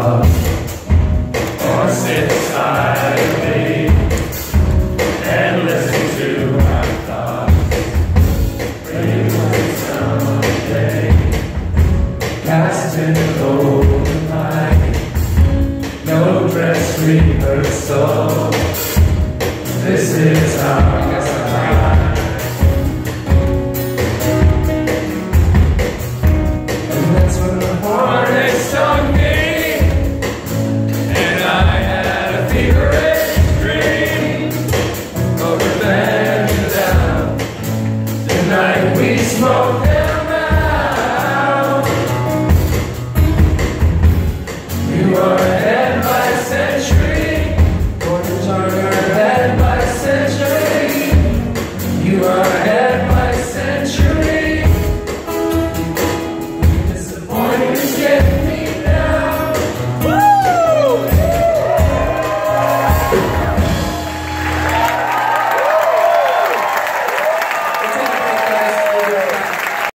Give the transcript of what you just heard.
Or sit and listen to my thoughts. Someday, cast in the golden light, no dress rehearsal. so